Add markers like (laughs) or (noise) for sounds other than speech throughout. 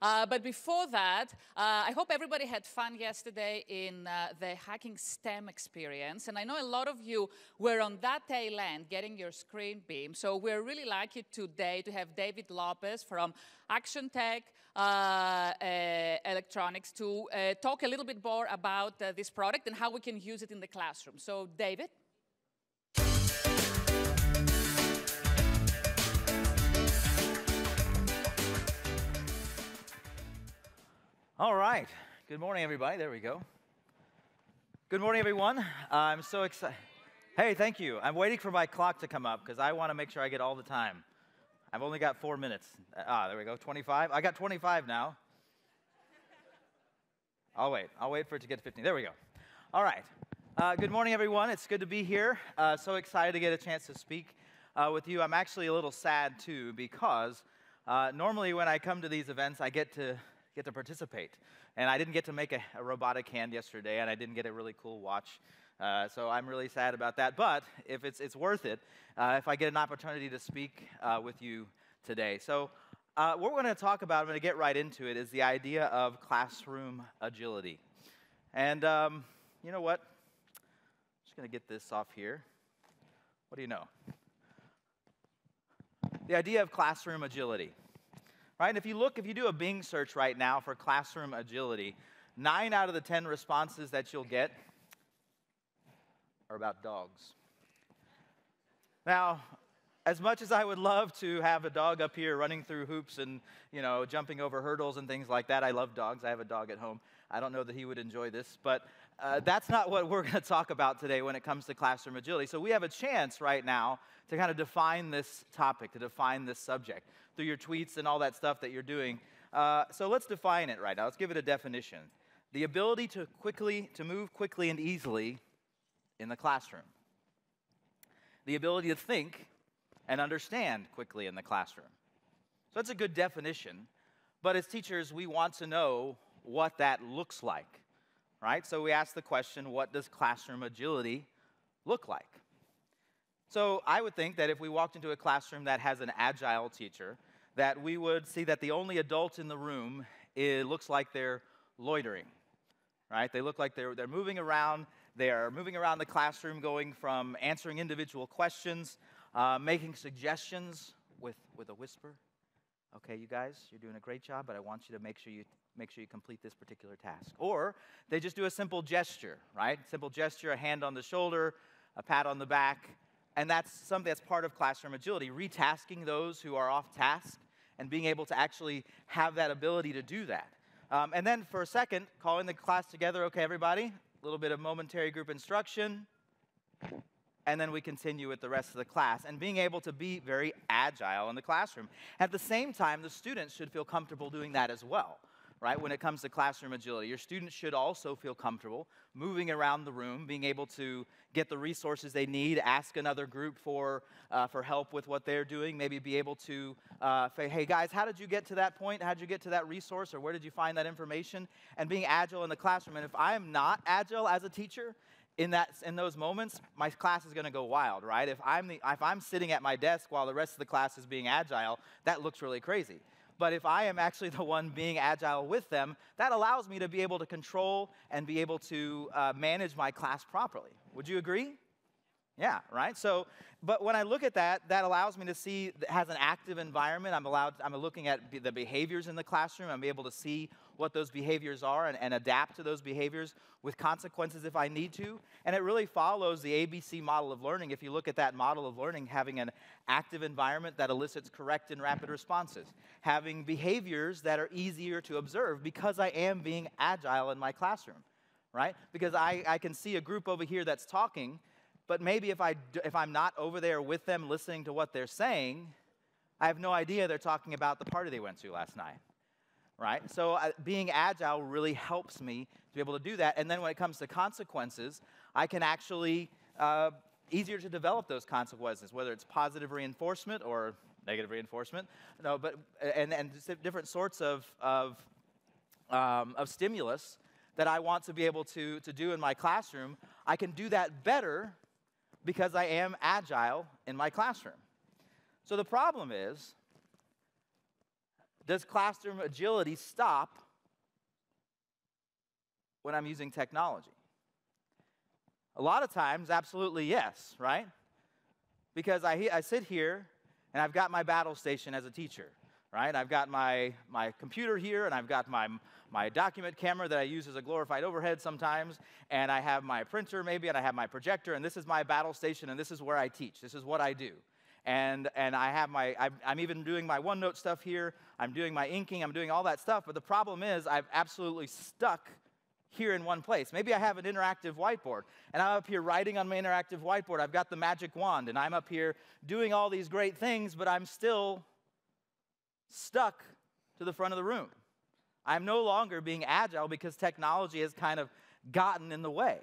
Uh, but before that, uh, I hope everybody had fun yesterday in uh, the Hacking STEM experience. And I know a lot of you were on that tail end getting your ScreenBeam. So we're really lucky today to have David Lopez from Actiontec uh, uh, Electronics to uh, talk a little bit more about this product and how we can use it in the classroom. So, David? All right. Good morning, everybody. There we go. Good morning, everyone. Uh, I'm so excited. Hey, thank you. I'm waiting for my clock to come up because I want to make sure I get all the time. I've only got four minutes. Ah, there we go. 25. I got 25 now. I'll wait. I'll wait for it to get to 15. There we go. All right. Uh, good morning, everyone. It's good to be here. Uh, so excited to get a chance to speak uh, with you. I'm actually a little sad, too, because uh, normally when I come to these events, I get to get to participate. And I didn't get to make a, a robotic hand yesterday, and I didn't get a really cool watch. Uh, so I'm really sad about that. But if it's, it's worth it, uh, if I get an opportunity to speak uh, with you today. So uh, what we're going to talk about, I'm going to get right into it, is the idea of classroom agility. And um, you know what? I'm just going to get this off here. What do you know? The idea of classroom agility right? And if you look, if you do a Bing search right now for classroom agility, nine out of the 10 responses that you'll get are about dogs. Now, as much as I would love to have a dog up here running through hoops and, you know, jumping over hurdles and things like that, I love dogs. I have a dog at home. I don't know that he would enjoy this, but uh, that's not what we're going to talk about today when it comes to classroom agility. So we have a chance right now to kind of define this topic, to define this subject through your tweets and all that stuff that you're doing. Uh, so let's define it right now. Let's give it a definition. The ability to quickly, to move quickly and easily in the classroom. The ability to think and understand quickly in the classroom. So that's a good definition. But as teachers, we want to know what that looks like, right? So we ask the question what does classroom agility look like? So I would think that if we walked into a classroom that has an agile teacher, that we would see that the only adult in the room it looks like they're loitering, right? They look like they're, they're moving around. They are moving around the classroom, going from answering individual questions, uh, making suggestions with, with a whisper. Okay, you guys, you're doing a great job, but I want you to make sure you make sure you complete this particular task. Or they just do a simple gesture, right? Simple gesture, a hand on the shoulder, a pat on the back, and that's something that's part of classroom agility, retasking those who are off task and being able to actually have that ability to do that. Um, and then for a second, calling the class together, okay, everybody, a little bit of momentary group instruction, and then we continue with the rest of the class and being able to be very agile in the classroom. At the same time, the students should feel comfortable doing that as well right? When it comes to classroom agility, your students should also feel comfortable moving around the room, being able to get the resources they need, ask another group for, uh, for help with what they're doing, maybe be able to uh, say, hey guys, how did you get to that point? How did you get to that resource? Or where did you find that information? And being agile in the classroom. And if I am not agile as a teacher, in, that, in those moments, my class is going to go wild, right? If I'm, the, if I'm sitting at my desk while the rest of the class is being agile, that looks really crazy. But if I am actually (laughs) the one being agile with them, that allows me to be able to control and be able to uh, manage my class properly. Would you agree? Yeah, right? So, but when I look at that, that allows me to see has an active environment. I'm allowed, I'm looking at the behaviors in the classroom. I'm able to see what those behaviors are and, and adapt to those behaviors with consequences if I need to. And it really follows the ABC model of learning. If you look at that model of learning, having an active environment that elicits correct and rapid responses, having behaviors that are easier to observe because I am being agile in my classroom, right? Because I, I can see a group over here that's talking but maybe if, I, if I'm not over there with them listening to what they're saying, I have no idea they're talking about the party they went to last night. Right? So uh, being agile really helps me to be able to do that. And then when it comes to consequences, I can actually, uh, easier to develop those consequences, whether it's positive reinforcement or negative reinforcement. No, but, and, and different sorts of, of, um, of stimulus that I want to be able to, to do in my classroom, I can do that better because I am agile in my classroom. So the problem is, Does classroom agility stop when I'm using technology? A lot of times, absolutely yes, right? Because I, I sit here and I've got my battle station as a teacher, right? I've got my, my computer here and I've got my, my document camera that I use as a glorified overhead sometimes, and I have my printer maybe, and I have my projector, and this is my battle station, and this is where I teach. This is what I do. And, and I have my, I'm, I'm even doing my OneNote stuff here. I'm doing my inking. I'm doing all that stuff. But the problem is, I've absolutely stuck here in one place. Maybe I have an interactive whiteboard, and I'm up here writing on my interactive whiteboard. I've got the magic wand, and I'm up here doing all these great things, but I'm still stuck to the front of the room. I'm no longer being agile because technology has kind of gotten in the way,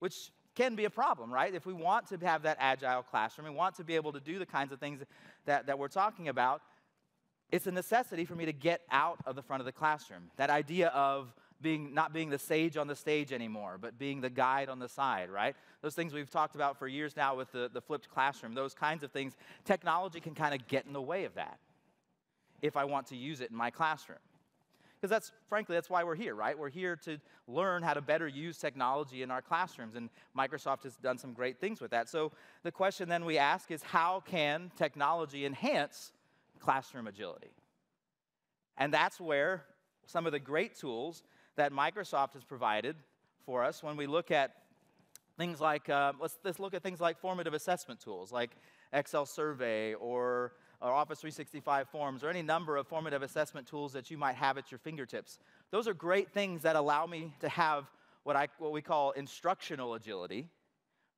which can be a problem, right? If we want to have that agile classroom, we want to be able to do the kinds of things that, that we're talking about, it's a necessity for me to get out of the front of the classroom. That idea of being not being the sage on the stage anymore, but being the guide on the side, right? Those things we've talked about for years now with the, the flipped classroom, those kinds of things, technology can kind of get in the way of that if I want to use it in my classroom. Because that's, frankly, that's why we're here, right? We're here to learn how to better use technology in our classrooms, and Microsoft has done some great things with that. So the question then we ask is how can technology enhance classroom agility? And that's where some of the great tools that Microsoft has provided for us when we look at things like, uh, let's, let's look at things like formative assessment tools, like Excel Survey or or Office 365 forms or any number of formative assessment tools that you might have at your fingertips. Those are great things that allow me to have what, I, what we call instructional agility,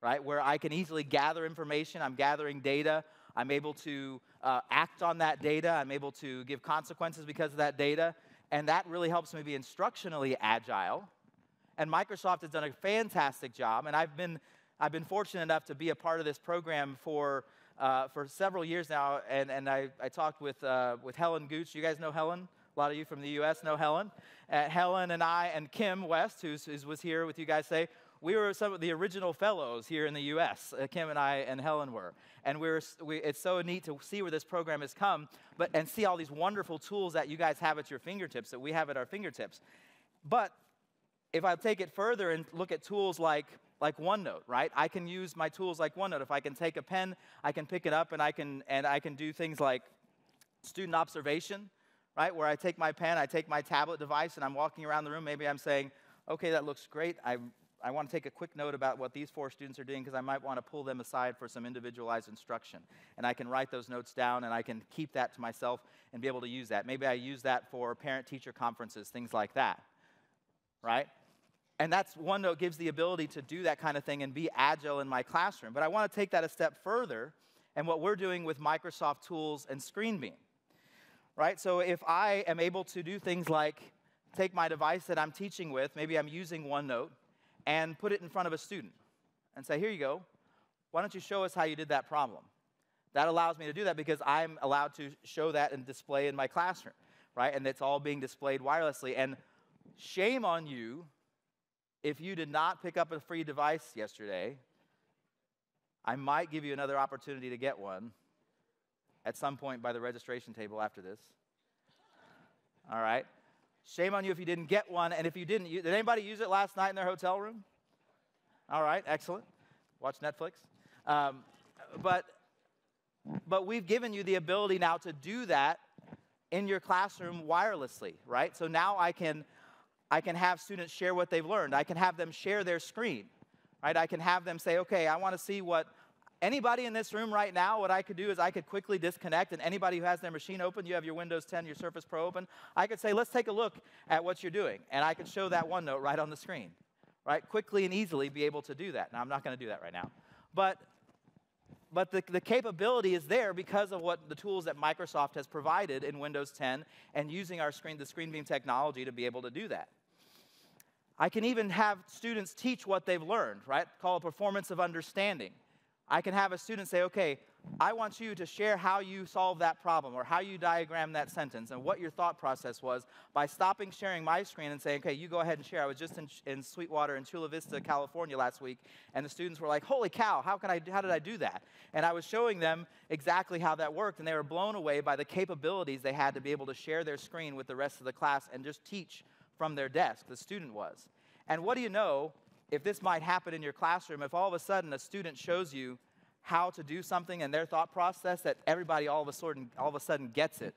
right? Where I can easily gather information, I'm gathering data, I'm able to uh, act on that data, I'm able to give consequences because of that data, and that really helps me be instructionally agile. And Microsoft has done a fantastic job, and I've been, I've been fortunate enough to be a part of this program for uh, for several years now, and, and I, I talked with, uh, with Helen Gooch. You guys know Helen? A lot of you from the U.S. know Helen. Uh, Helen and I and Kim West, who was here with you guys say, we were some of the original fellows here in the U.S. Uh, Kim and I and Helen were, and we were. We, it's so neat to see where this program has come, but and see all these wonderful tools that you guys have at your fingertips, that we have at our fingertips. But if I take it further and look at tools like like OneNote, right? I can use my tools like OneNote. If I can take a pen, I can pick it up and I can and I can do things like student observation, right? Where I take my pen, I take my tablet device and I'm walking around the room, maybe I'm saying, "Okay, that looks great. I I want to take a quick note about what these four students are doing because I might want to pull them aside for some individualized instruction. And I can write those notes down and I can keep that to myself and be able to use that. Maybe I use that for parent teacher conferences, things like that. Right? And that's OneNote gives the ability to do that kind of thing and be agile in my classroom. But I want to take that a step further and what we're doing with Microsoft Tools and ScreenBeam. Right? So if I am able to do things like take my device that I'm teaching with, maybe I'm using OneNote, and put it in front of a student and say, here you go. Why don't you show us how you did that problem? That allows me to do that because I'm allowed to show that and display in my classroom, right? And it's all being displayed wirelessly. And shame on you if you did not pick up a free device yesterday, I might give you another opportunity to get one at some point by the registration table after this. All right? Shame on you if you didn't get one. And if you didn't, did anybody use it last night in their hotel room? All right, excellent. Watch Netflix. Um, but, but we've given you the ability now to do that in your classroom wirelessly, right? So now I can I can have students share what they've learned. I can have them share their screen, right? I can have them say, okay, I want to see what anybody in this room right now, what I could do is I could quickly disconnect, and anybody who has their machine open, you have your Windows 10, your Surface Pro open, I could say, let's take a look at what you're doing. And I could show that OneNote right on the screen, right? Quickly and easily be able to do that. Now, I'm not going to do that right now. But but the, the capability is there because of what the tools that Microsoft has provided in Windows 10 and using our screen, the ScreenBeam technology to be able to do that. I can even have students teach what they've learned, right? Call it performance of understanding. I can have a student say, okay, I want you to share how you solve that problem or how you diagram that sentence and what your thought process was by stopping sharing my screen and saying, okay, you go ahead and share. I was just in, in Sweetwater in Chula Vista, California last week, and the students were like, holy cow, how, can I, how did I do that? And I was showing them exactly how that worked, and they were blown away by the capabilities they had to be able to share their screen with the rest of the class and just teach from their desk, the student was. And what do you know, if this might happen in your classroom, if all of a sudden a student shows you how to do something and their thought process that everybody all of a sudden all of a sudden gets it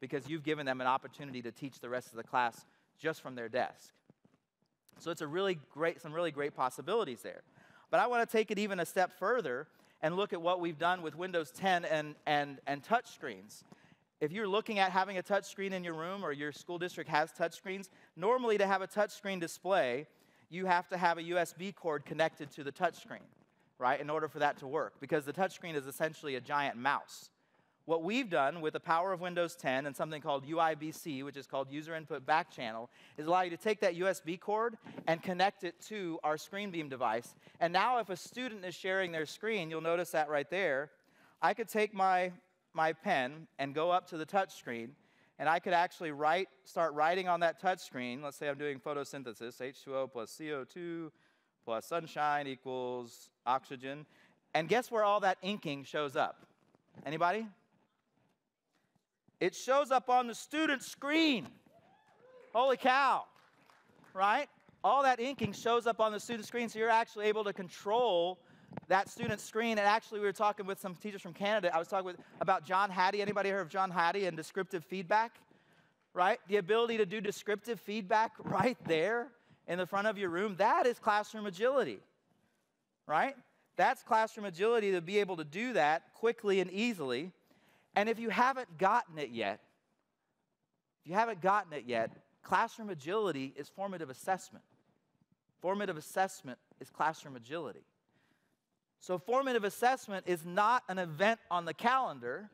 because you've given them an opportunity to teach the rest of the class just from their desk. So it's a really great some really great possibilities there. But I want to take it even a step further and look at what we've done with Windows 10 and, and, and touch screens. If you're looking at having a touch screen in your room or your school district has touch screens, normally to have a touch screen display, you have to have a USB cord connected to the touch screen right, in order for that to work, because the touchscreen is essentially a giant mouse. What we've done with the power of Windows 10 and something called UIBC, which is called User Input Back Channel, is allow you to take that USB cord and connect it to our ScreenBeam device. And now if a student is sharing their screen, you'll notice that right there, I could take my, my pen and go up to the touch screen, and I could actually write, start writing on that touch screen. Let's say I'm doing photosynthesis, H2O plus CO2 plus sunshine equals oxygen. And guess where all that inking shows up? Anybody? It shows up on the student screen. Holy cow, right? All that inking shows up on the student screen, so you're actually able to control that student screen. And actually, we were talking with some teachers from Canada. I was talking with, about John Hattie. Anybody heard of John Hattie and descriptive feedback? Right? The ability to do descriptive feedback right there in the front of your room, that is classroom agility, right? That's classroom agility to be able to do that quickly and easily. And if you haven't gotten it yet, if you haven't gotten it yet, classroom agility is formative assessment. Formative assessment is classroom agility. So, formative assessment is not an event on the calendar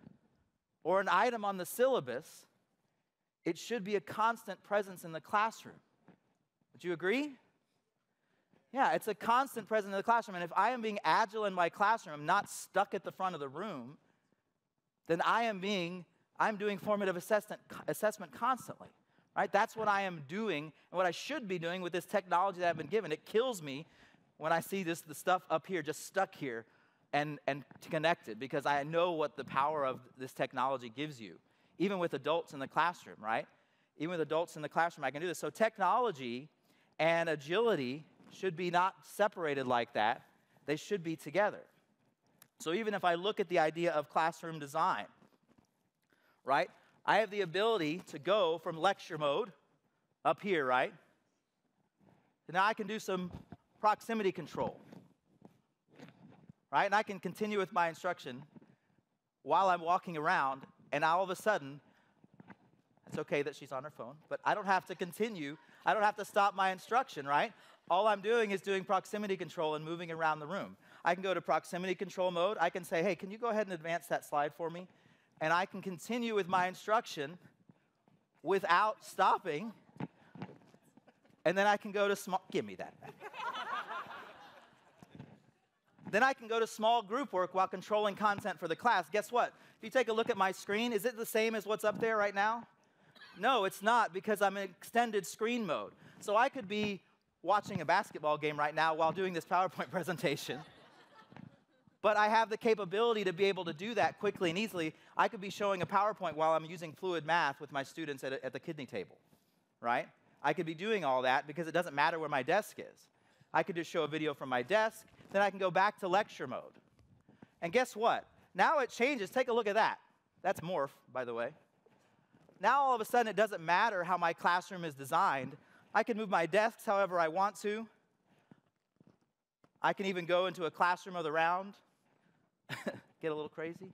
or an item on the syllabus. It should be a constant presence in the classroom. Would you agree? Yeah, it's a constant presence in the classroom. And if I am being agile in my classroom, not stuck at the front of the room, then I am being, I'm doing formative assessment, assessment constantly. Right? That's what I am doing and what I should be doing with this technology that I've been given. It kills me when I see this the stuff up here just stuck here and, and connected because I know what the power of this technology gives you, even with adults in the classroom, right? Even with adults in the classroom, I can do this. So technology and agility should be not separated like that, they should be together. So even if I look at the idea of classroom design, right, I have the ability to go from lecture mode up here, right? now I can do some proximity control, right? And I can continue with my instruction while I'm walking around, and all of a sudden, it's okay that she's on her phone, but I don't have to continue I don't have to stop my instruction, right? All I'm doing is doing proximity control and moving around the room. I can go to proximity control mode. I can say, hey, can you go ahead and advance that slide for me? And I can continue with my instruction without stopping. And then I can go to small, give me that. (laughs) then I can go to small group work while controlling content for the class. Guess what? If you take a look at my screen, is it the same as what's up there right now? No, it's not because I'm in extended screen mode. So I could be watching a basketball game right now while doing this PowerPoint (laughs) presentation. but I have the capability to be able to do that quickly and easily. I could be showing a PowerPoint while I'm using fluid math with my students at, a, at the kidney table, right? I could be doing all that because it doesn't matter where my desk is. I could just show a video from my desk, then I can go back to lecture mode. And guess what? Now it changes. Take a look at that. That's morph, by the way. Now all of a sudden it doesn't matter how my classroom is designed. I can move my desks however I want to. I can even go into a classroom of the round, (laughs) get a little crazy.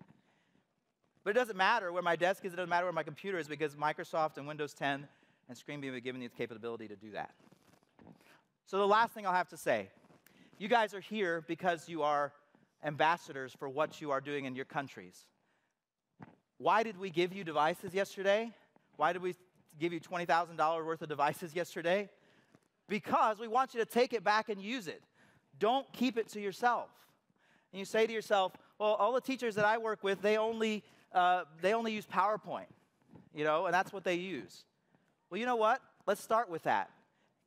But it doesn't matter where my desk is, it doesn't matter where my computer is because Microsoft and Windows 10 and ScreenBeam have given you the capability to do that. So the last thing I'll have to say, you guys are here because you are ambassadors for what you are doing in your countries. Why did we give you devices yesterday? Why did we give you $20,000 worth of devices yesterday? Because we want you to take it back and use it. Don't keep it to yourself. And you say to yourself, well, all the teachers that I work with, they only, uh, they only use PowerPoint, you know, and that's what they use. Well, you know what? Let's start with that.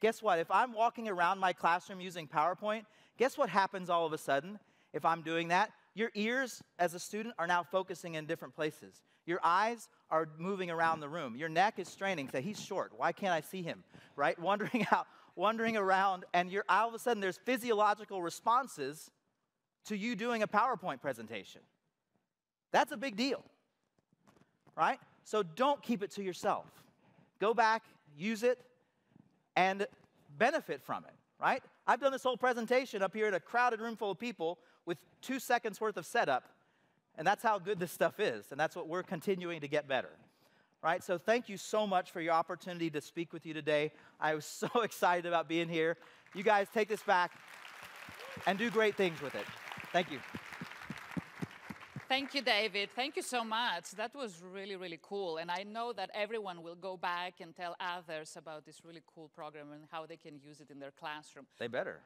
Guess what? If I'm walking around my classroom using PowerPoint, guess what happens all of a sudden if I'm doing that? Your ears, as a student, are now focusing in different places. Your eyes are moving around the room. Your neck is straining. Say, he's short. Why can't I see him? Right? (laughs) Wondering out, wandering around, and you're all of a sudden there's physiological responses to you doing a PowerPoint presentation. That's a big deal. Right? So don't keep it to yourself. Go back, use it, and benefit from it, right? I've done this whole presentation up here in a crowded room full of people with two seconds worth of setup, and that's how good this stuff is, and that's what we're continuing to get better. Right? So thank you so much for your opportunity to speak with you today. I was (laughs) so excited about being here. You guys take this back and do great things with it. Thank you. Thank you, David. Thank you so much. That was really, really cool. And I know that everyone will go back and tell others about this really cool program and how they can use it in their classroom. They better.